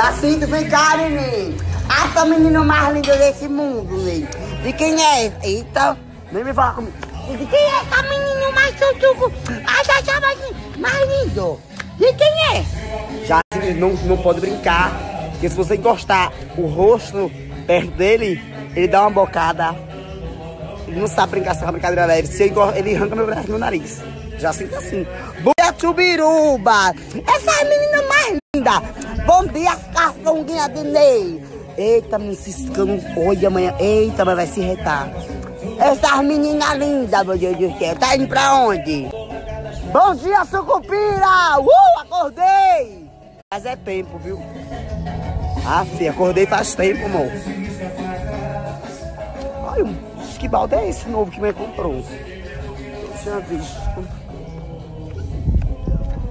Jacinto, vem cá, neném. Essa menina mais linda desse mundo, neném. De quem é? Eita, nem me fala comigo. De quem é essa menina mais chuchuco? Ah, já chama mais lindo. De quem é? Jacinto, não, não pode brincar. Porque se você encostar o rosto perto dele, ele dá uma bocada. Ele não sabe brincar essa brincadeira leve. Se encor- ele arranca meu braço no nariz. Já sinto assim. Bom dia, Chubiruba. Essa é a menina mais linda. Bom dia, caçonguinha de Ney. Eita, me ciscando. Olha, amanhã. Eita, mas vai se retar. Essas meninas lindas, meu Deus do céu. Tá indo pra onde? Bom dia, sucupira. Uh, acordei. Mas é tempo, viu? Ah, filha, acordei faz tempo, amor. Olha, que balde é esse novo que me comprou?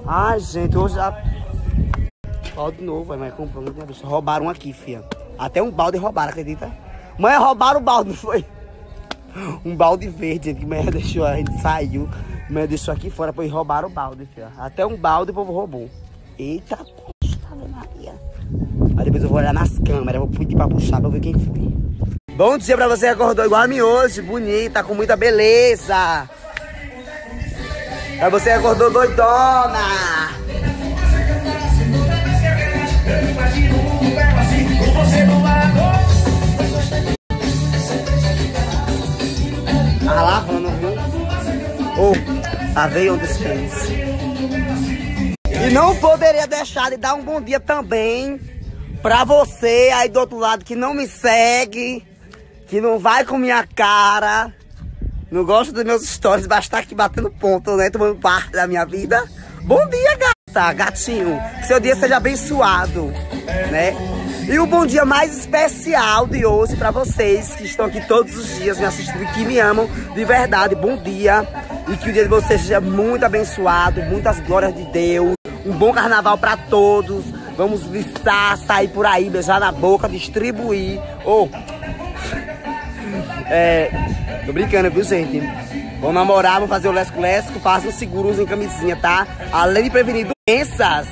Ai, gente, hoje já... Balde novo, mas comprou, não tinha visto. Roubaram aqui, filha. Até um balde roubaram, acredita? Mãe, roubaram o balde, não foi? Um balde verde, que mulher deixou, a gente saiu. Mulher deixou aqui fora, depois roubaram o balde, filha. Até um balde o povo roubou. Eita, poxa, Maria. Aí depois eu vou olhar nas câmeras, vou pedir pra puxar pra ver quem foi. Bom dia pra você que acordou igual a mim hoje, bonita, com muita beleza. Pra você que acordou doidona. Tá veio onde. E não poderia deixar de dar um bom dia também pra você aí do outro lado que não me segue, que não vai com minha cara, não gosta dos meus stories, mas tá aqui batendo ponto, né? Tomando parte da minha vida. Bom dia, gata, gatinho. Que seu dia seja abençoado, né? E o bom dia mais especial de hoje pra vocês que estão aqui todos os dias me assistindo e que me amam de verdade. Bom dia. E que o dia de vocês seja muito abençoado, muitas glórias de Deus. Um bom carnaval pra todos. Vamos viçar, sair por aí, beijar na boca, distribuir. Ô, é. Tô brincando, viu, gente? Vamos namorar, vamos fazer o lesco-lesco, faça um seguro, usem camisinha, tá? Além de prevenir doenças,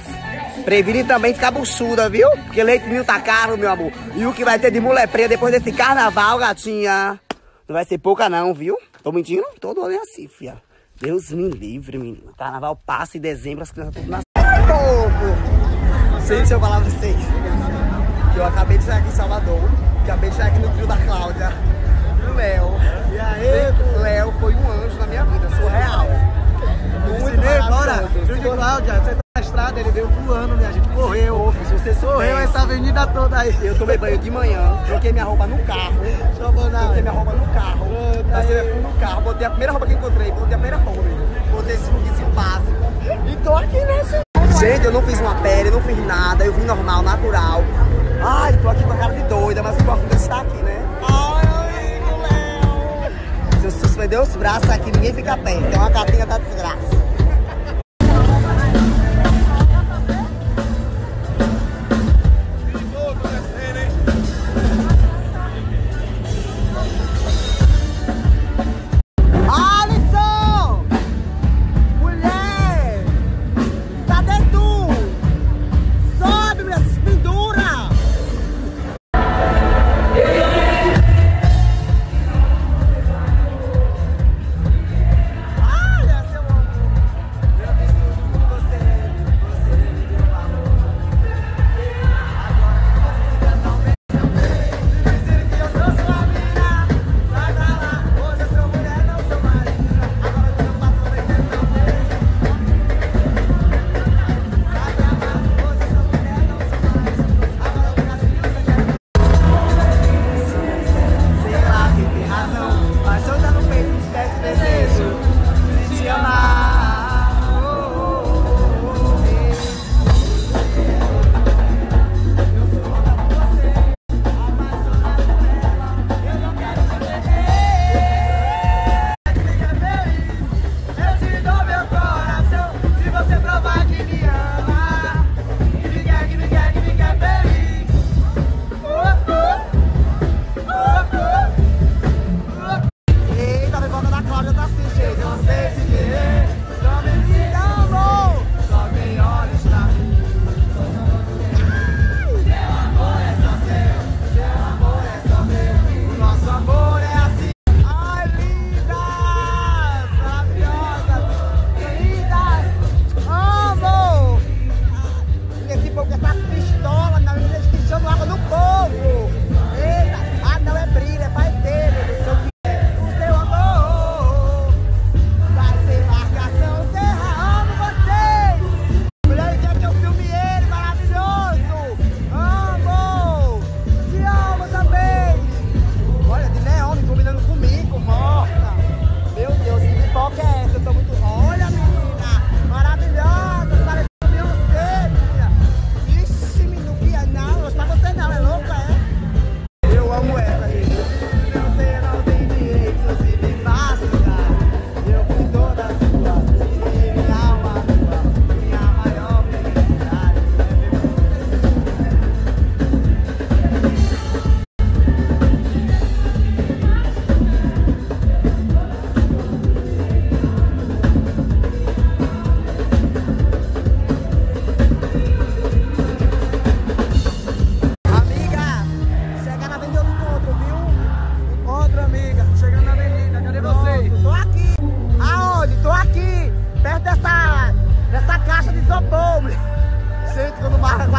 previne também ficar buchuda, viu? Porque leite mil tá caro, meu amor. E o que vai ter de mulher preta depois desse carnaval, gatinha? Não vai ser pouca, não, viu? Tô mentindo? Todo ano é assim, fia. Deus me livre, menina. Carnaval passa em dezembro, as crianças tudo nascem. Povo! Gente, eu falar pra vocês. Que eu acabei de chegar aqui em Salvador. Acabei de chegar aqui no trio da Cláudia. E o Léo. E aí, O Léo foi um anjo na minha vida, surreal. Muito bora. maravilhoso. Júlio de Cláudia, você tá na estrada, ele veio voando, minha gente. Correu. Se você Correu essa avenida toda aí. Eu tomei banho de manhã, troquei minha roupa no carro. Troquei minha roupa no carro. Passei roupa no carro, botei a primeira roupa que encontrei, botei a primeira roupa. Botei esse lookzinho básico. E tô aqui nesse. Gente, eu não fiz uma pele, não fiz nada, eu vim normal, natural. Ai, tô aqui com a cara de doida, mas o é estar aqui, né? Ai, Léo. Se eu suspender os braços aqui, ninguém fica perto. É uma catinha da desgraça.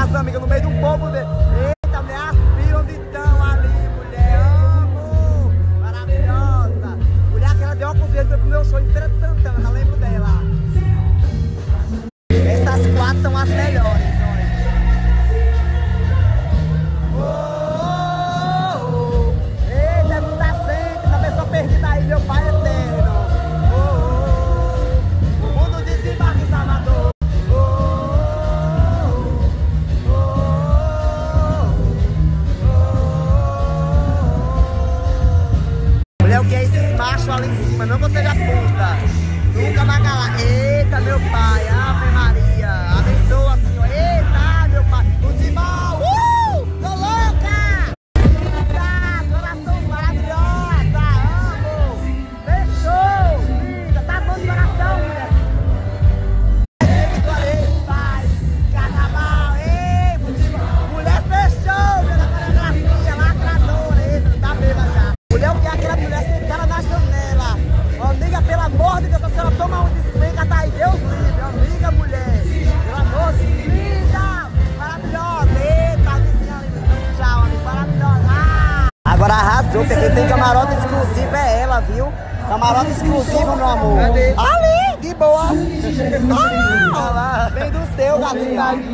as amigas no meio do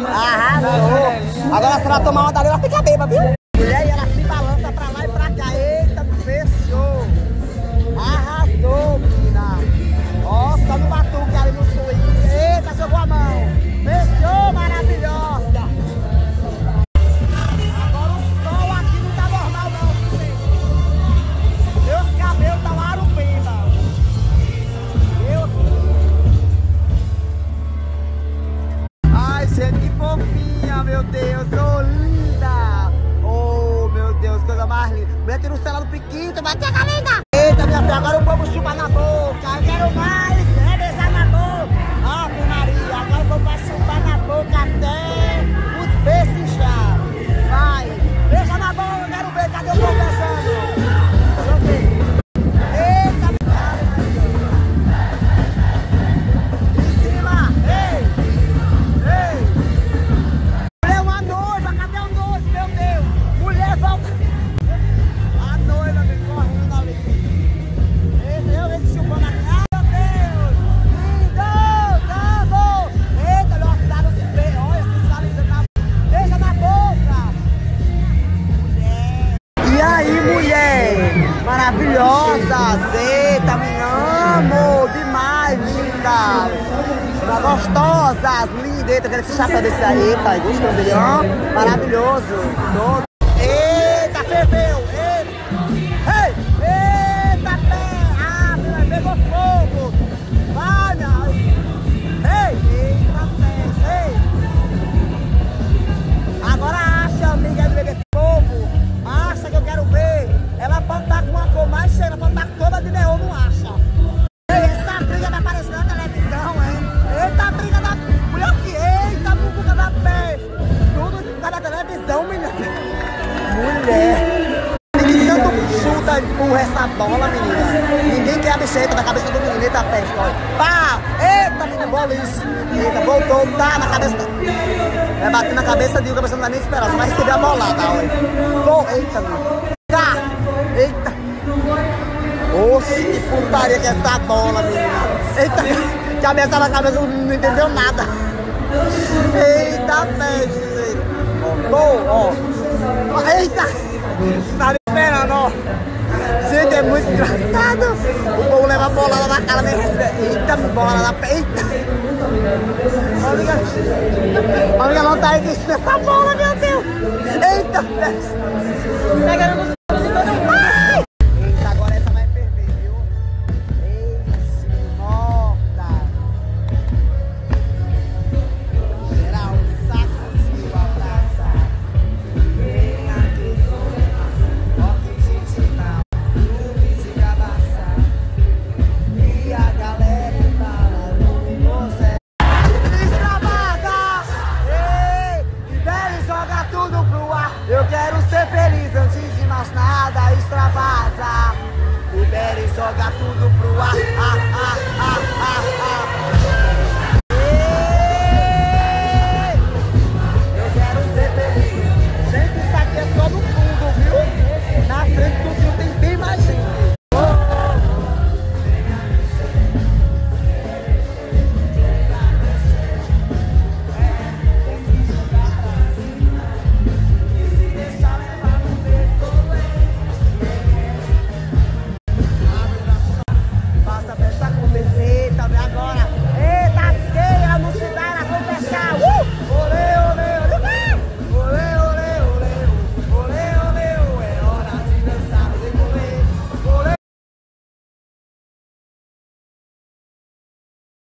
Arrasou. Agora se ela tomar uma dali, ela fica bêbada, viu? chapa desse aí, pai. Gostoso. Ele, é, ó, maravilhoso. Todo. dá menina. Mulher. Ninguém tanto chuta e empurra essa bola, menina. Ninguém quer a bicheta na cabeça do menino. Eita, peste, olha. Pá! Eita, menino, isso. Eita, voltou, tá na cabeça. Vai bater na cabeça de um, a pessoa não dá nem esperança. Vai receber a bolada, olha. Pô, eita, menino. Tá! Eita. Oxe, que putaria que é essa bola, menina. Eita, cabeça na cabeça, não entendeu nada. Eita, peste, gente. Bom, ó. Eita! Tá me esperando, ó. Gente, é muito engraçado. O povo leva a bolada na cara, nem. Eita, bola na peita. Olha, olha tá aí de bola, meu Deus. Eita! Pegando no